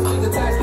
finger ties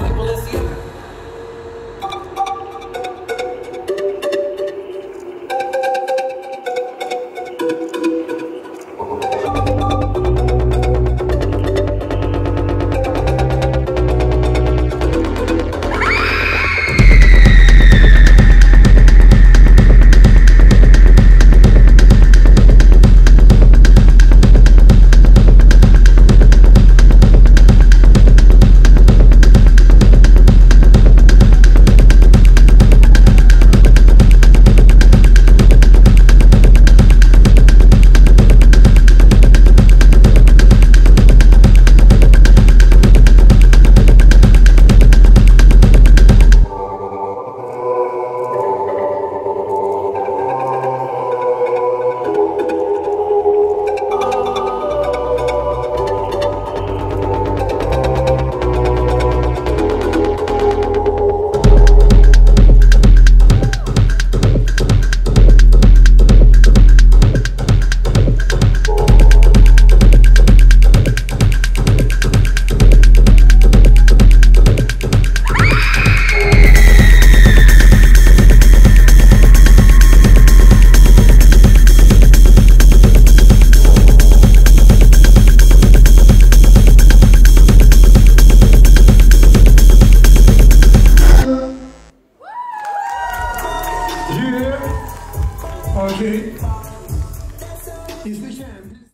Yeah. Okay. Is the champ?